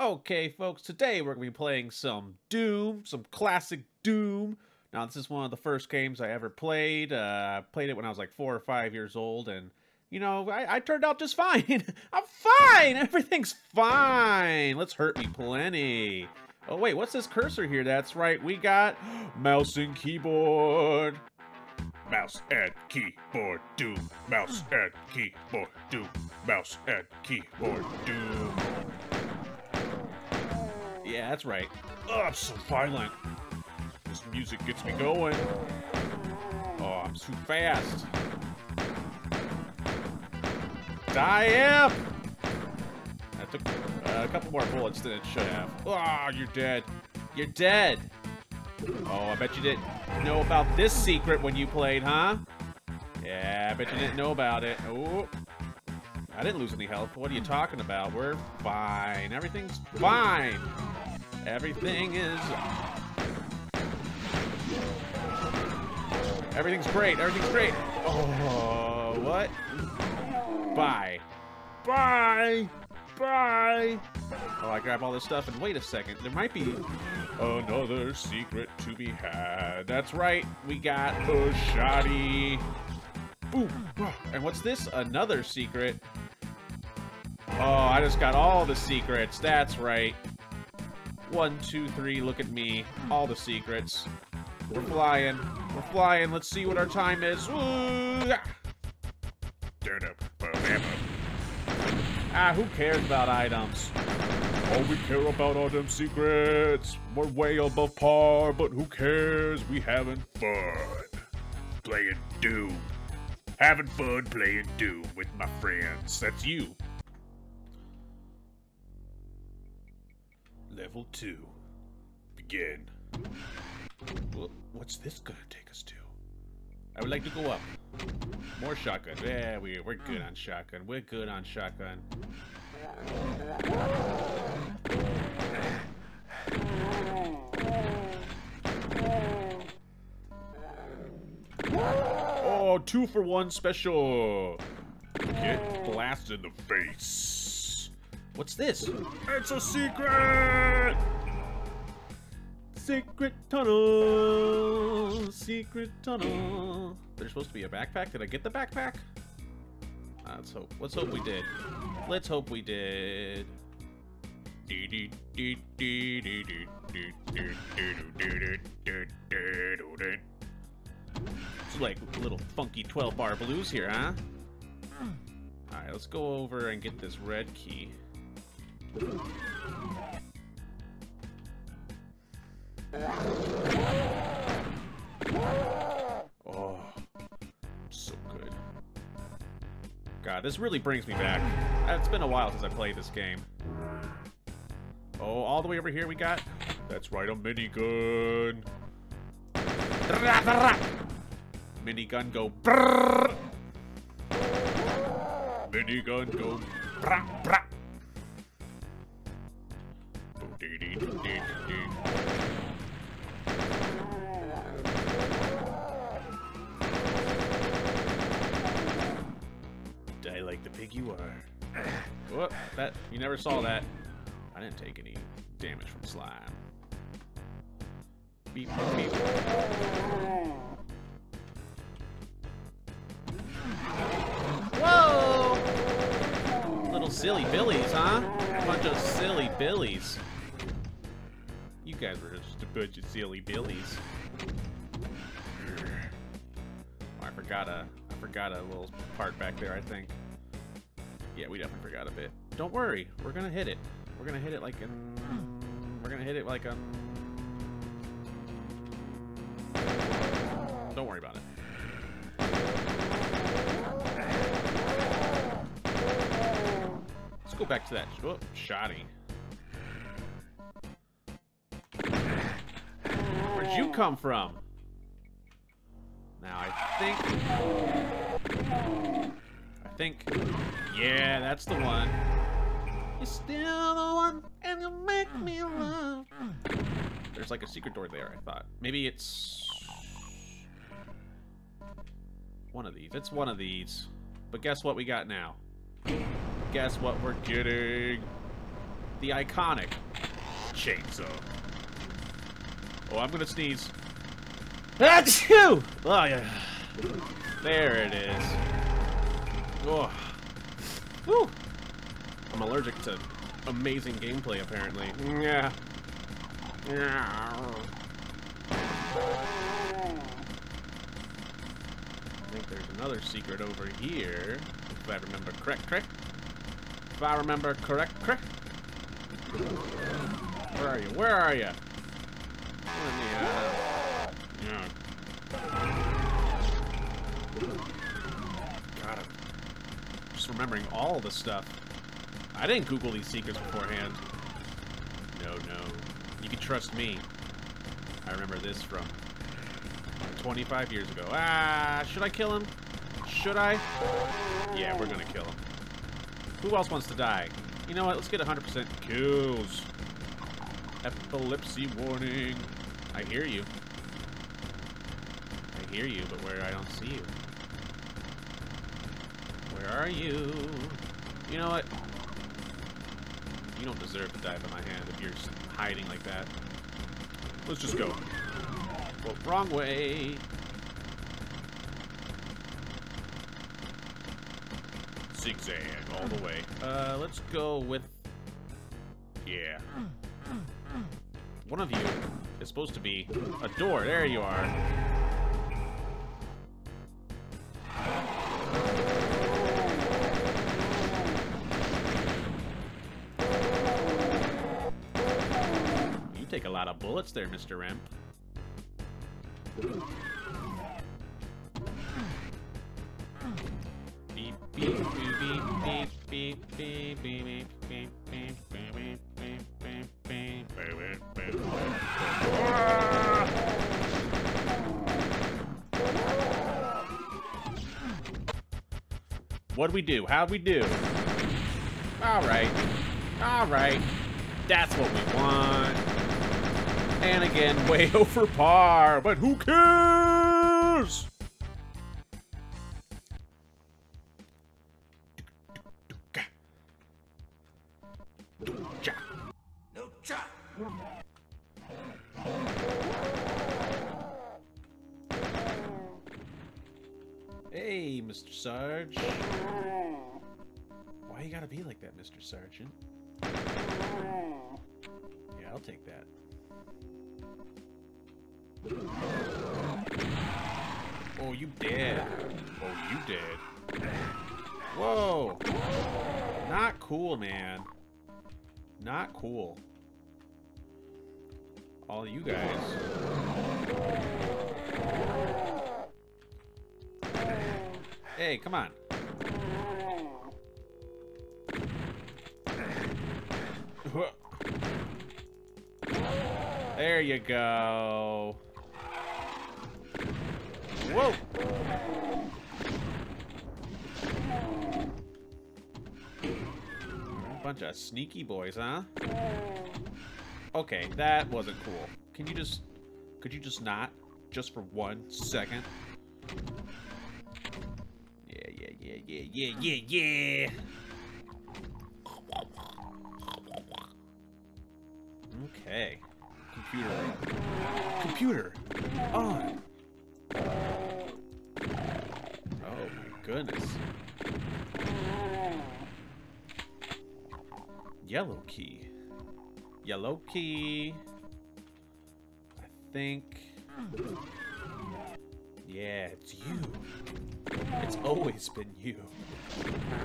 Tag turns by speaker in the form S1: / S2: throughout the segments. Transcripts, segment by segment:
S1: Okay, folks, today we're going to be playing some Doom, some classic Doom. Now, this is one of the first games I ever played. Uh, I played it when I was like four or five years old, and, you know, I, I turned out just fine. I'm fine! Everything's fine! Let's hurt me plenty. Oh, wait, what's this cursor here? That's right, we got mouse and keyboard. Mouse and keyboard, Doom. Mouse and keyboard, Doom. Mouse and keyboard, Doom. Yeah, that's right. Oh, I'm so violent. This music gets me going. Oh, I'm too fast. Die up! That took uh, a couple more bullets than it should have. Oh, you're dead. You're dead. Oh, I bet you didn't know about this secret when you played, huh? Yeah, I bet you didn't know about it. Oh, I didn't lose any health. What are you talking about? We're fine. Everything's fine. Everything is... Everything's great. Everything's great. Oh, what? Bye. Bye. Bye. Oh, I grab all this stuff and wait a second. There might be another secret to be had. That's right. We got a shoddy. Boom. And what's this? Another secret. Oh, I just got all the secrets. That's right. One, two, three, look at me. All the secrets. We're flying. We're flying. Let's see what our time is. Woo! Ah, who cares about items? All we care about are them secrets. We're way above par, but who cares? We having fun. Playing Doom. Having fun playing Doom with my friends. That's you. Level 2. Begin. Well, what's this gonna take us to? I would like to go up. More shotgun. Yeah, we, we're good on shotgun. We're good on shotgun. Oh, two for one special. Get blasted in the face. What's this? It's a secret! Secret tunnel! Secret tunnel! There's supposed to be a backpack. Did I get the backpack? Uh, let's hope. Let's hope we did. Let's hope we did. It's like little funky 12 bar blues here, huh? Alright, let's go over and get this red key. Oh, so good. God, this really brings me back. It's been a while since I played this game. Oh, all the way over here we got... That's right, a minigun. Minigun go brrr. Minigun go brah, you never saw that. I didn't take any damage from slime. Beep, beep. Whoa! Little silly billies, huh? Bunch of silly billies. You guys were just a bunch of silly billies. Oh, I forgot a, I forgot a little part back there. I think. Yeah, we definitely forgot a bit. Don't worry, we're gonna hit it. We're gonna hit it like an. We're gonna hit it like um. Don't worry about it. Let's go back to that. Oh, shoddy. Where'd you come from? Now I think. I think. Yeah, that's the one. You're still the one, and you make me mm, mm, love. Mm. There's like a secret door there, I thought. Maybe it's... One of these. It's one of these. But guess what we got now? Guess what we're getting? The iconic chainsaw. Oh, I'm gonna sneeze. Achoo! Oh, yeah. There it is. Oh. Whew. I'm allergic to amazing gameplay, apparently. Yeah. Yeah. I think there's another secret over here. If I remember correct, correct. If I remember correct, correct. Where are you? Where are you? Me, uh, yeah. God, I'm just remembering all the stuff. I didn't Google these secrets beforehand. No, no. You can trust me. I remember this from 25 years ago. Ah, should I kill him? Should I? Yeah, we're gonna kill him. Who else wants to die? You know what? Let's get 100% kills. Epilepsy warning. I hear you. I hear you, but where I don't see you. Where are you? You know what? You don't deserve to die by my hand if you're hiding like that. Let's just go. Well, wrong way. Zigzag all the way. Uh, let's go with... Yeah. One of you is supposed to be a door. There you are. Take a lot of bullets there, Mr. Imp. Beep, beep, beep, beep, beep, beep, beep, beep, beep, beep, beep, beep, beep, beep, beep, beep. Ah! What'd we do? How'd we do? Alright. Alright. That's what we want. And again, way over par, but who cares? Hey, Mr. Sarge. Why you gotta be like that, Mr. Sergeant? Yeah, I'll take that. Oh, you dead. Oh, you dead. Whoa. Not cool, man. Not cool. All you guys. Hey, come on. There you go. Whoa! Bunch of sneaky boys, huh? Okay, that wasn't cool. Can you just... Could you just not? Just for one second? Yeah, yeah, yeah, yeah, yeah, yeah, yeah! Okay. Computer. Computer! On! Goodness. Yellow key. Yellow key. I think... Yeah, it's you. It's always been you.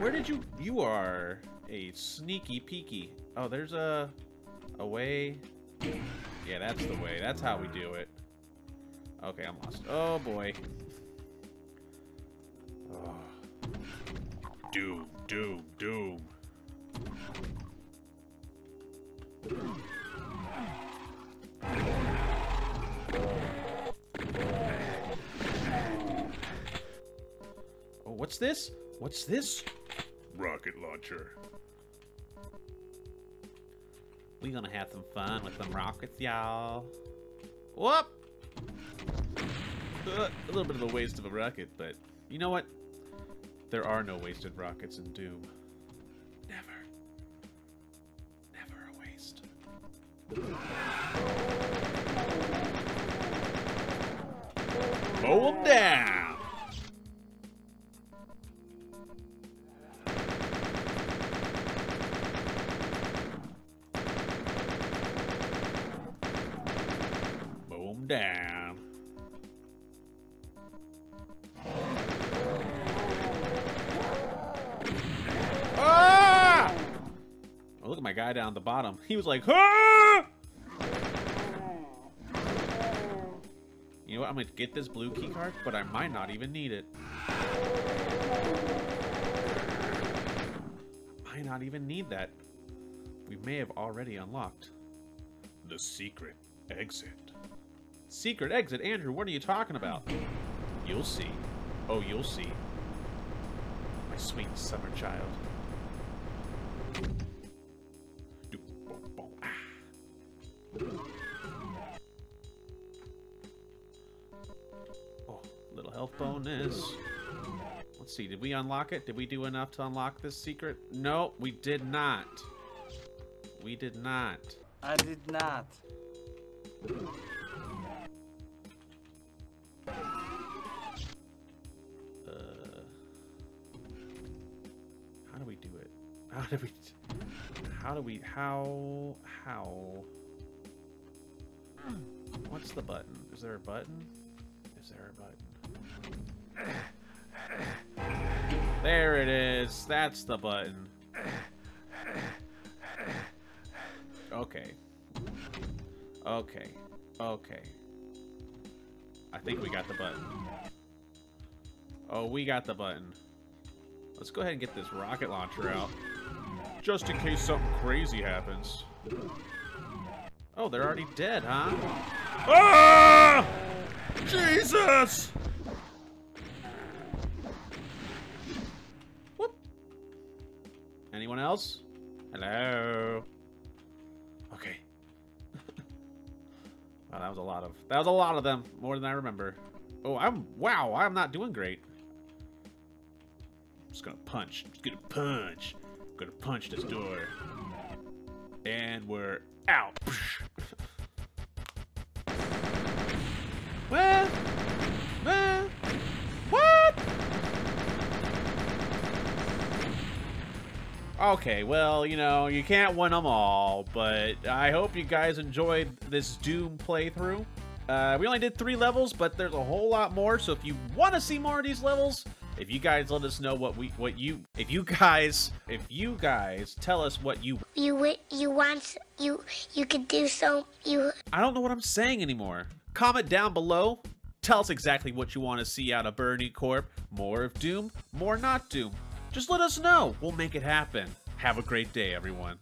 S1: Where did you... You are a sneaky peeky. Oh, there's a... A way... Yeah, that's the way. That's how we do it. Okay, I'm lost. Oh, boy. Doom, doom, doom. Oh, what's this? What's this? Rocket launcher. We gonna have some fun with some rockets, y'all. Whoop! Uh, a little bit of a waste of a rocket, but you know what? There are no wasted rockets in Doom. Never. Never a waste. Hold down! Down the bottom. He was like, ah! You know what? I'm gonna get this blue key card, but I might not even need it. Might not even need that. We may have already unlocked the secret exit. Secret exit? Andrew, what are you talking about? You'll see. Oh, you'll see. My sweet summer child. Health bonus. Let's see, did we unlock it? Did we do enough to unlock this secret? No, we did not. We did not.
S2: I did not.
S1: Uh, how do we do it? How do we? How do we? How? How? What's the button? Is there a button? There it is. That's the button. Okay. Okay. Okay. I think we got the button. Oh, we got the button. Let's go ahead and get this rocket launcher out. Just in case something crazy happens. Oh, they're already dead, huh? Ah! Jesus! Else? Hello? Okay. wow, that was a lot of... That was a lot of them. More than I remember. Oh, I'm... Wow, I'm not doing great. I'm just gonna punch. Just gonna punch. gonna punch this door. And we're out. Well, what? Okay, well, you know, you can't win them all, but I hope you guys enjoyed this Doom playthrough. Uh, we only did three levels, but there's a whole lot more, so if you want to see more of these levels, if you guys let us know what we, what you, if you guys, if you guys tell us what you,
S3: You you want you you could do so you
S1: I don't know what I'm saying anymore. Comment down below. Tell us exactly what you want to see out of BernieCorp. More of Doom, more not Doom. Just let us know. We'll make it happen. Have a great day, everyone.